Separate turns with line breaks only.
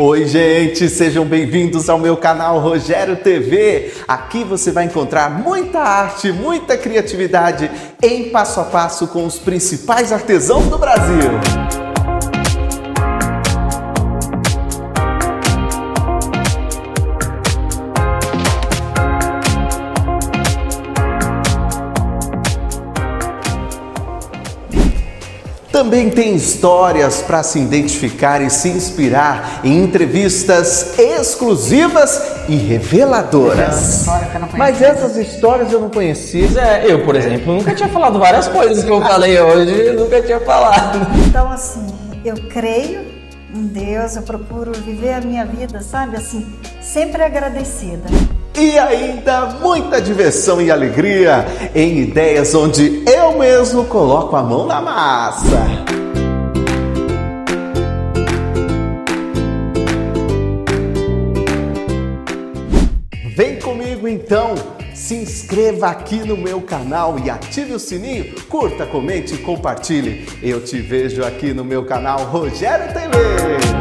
Oi, gente, sejam bem-vindos ao meu canal Rogério TV. Aqui você vai encontrar muita arte, muita criatividade em passo a passo com os principais artesãos do Brasil. Também tem histórias para se identificar e se inspirar em entrevistas exclusivas e reveladoras. Mas essas histórias eu não conhecia.
É, eu, por exemplo, nunca tinha falado várias coisas que eu falei hoje, nunca tinha falado.
Então, assim, eu creio em Deus, eu procuro viver a minha vida, sabe, assim, sempre agradecida.
E ainda muita diversão e alegria em ideias onde eu mesmo coloco a mão na massa. Vem comigo então, se inscreva aqui no meu canal e ative o sininho, curta, comente e compartilhe. Eu te vejo aqui no meu canal Rogério TV.